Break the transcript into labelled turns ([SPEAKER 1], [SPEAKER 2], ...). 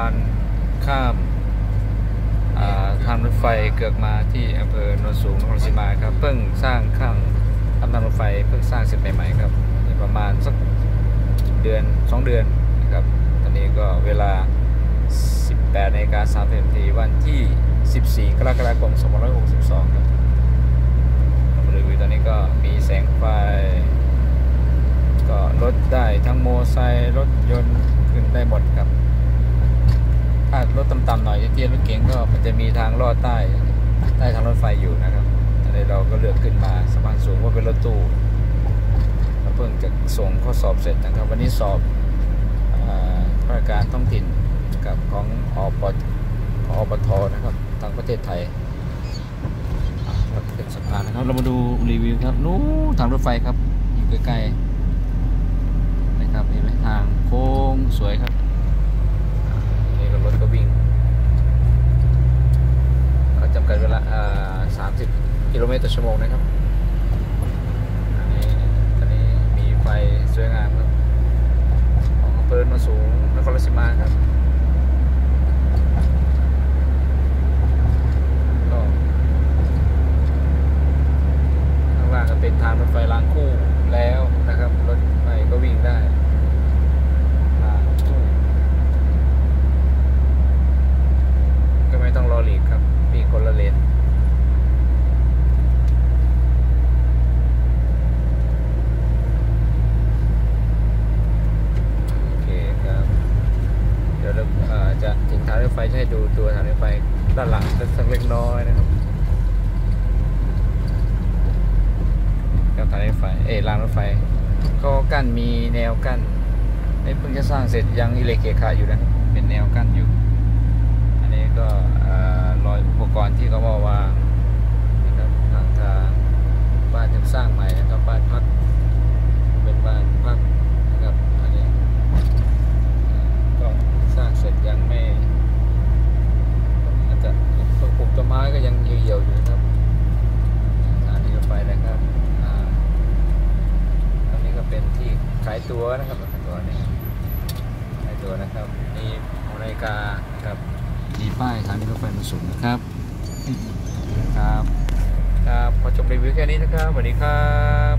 [SPEAKER 1] านข้ามอ่าทางรถไฟเกือกมาที่อำเภอโนนสูงนครราชสีมาครับเพิ่งสร้างข้ามข้ามทางรถไฟเพิ่งสร้างเสร็จใหม่ๆครับประมาณสักเดือน 2 เดือนนะครับตอนนี้ก็เวลา 18นาฬิกา30นาทีวันที่ 14 กรกฎาคม2562 ครับบริเวณตอนนี้ก็มีแสงไฟ ก็รถได้ทั้งโมอไซค์รถยนต์ขึ้นได้หมดครับ ถ้ารถต่ำๆหน่อยเตี้ยๆรถเก๋งก็มันจะมีทางลอดใต้ใต้ทางรถไฟอยู่นะครับอันนี้เราก็เลือกขึ้นมาสะพานสูงว่าเป็นรถตู้เราเพิ่งจะส่งข้อสอบเสร็จนะครับ วันนี้สอบอาราชการท้องถิ่นกับของอปอปทนะครับทางประเทศไทยเราขึ้นสะพานนะครับ เรามาดูรีวิวครับนู้ทางรถไฟครับอยู่ใกล้ๆนะครับเห็นไหมทางโค้งสวยครับ นี่ก็รถก็วิ่งก็จำกัดเวลาอ่า30 กิ โลเมตรต่อชั่วโมงนะครับ อันนี้ตอนนี้มีไฟสวยงามครับของอำเภอโนนสูงนครราชสีมาครับก็ข้างล่างก็เป็นทางรถไฟรางคู่แล้วนะครับ รถไฟก็วิ่งได้รางคู่ ก็ไม่ต้องรอหลีกครับ มีคนละเลน โอเคครับ เดี๋ยวเราเอ่อจะถึงทางรถ ไฟจะให้ดูตัวทางรถไฟด้านหลังสักเล็กน้อยนะครับกับทางรถไฟเอรางรถไฟก็กั้นมีแนวกั้นนี่เพิ่งจะสร้างเสร็จยังอิเล็กเกะขะอยู่นะเป็นแนวกั้นอยู่ อันนี้ก็อ่อรอยอุปกรณ์ที่เขามาวางนะครับทางทางบ้านที่สร้างใหม่นะครับบ้านพัก เป็นบ้านพักนะครับอันนี้เอ่อก็สร้างเสร็จยังไม่อาจจะต้นปลูกต้นไม้ก็ ยังเหี่ยวๆอยู่นะครับสถานีรถไฟนะครับอ่าอันนี้ก็เป็นที่ขายตั๋วนะครับขายตั๋วนี่ขายตั๋วนะครับ มีนาฬิกานะครับ มีป้ายทางนี้รถไฟมันสูงนะครับ ครับ ครับ ขอจบรีวิวแค่นี้นะครับสวัสดีครับ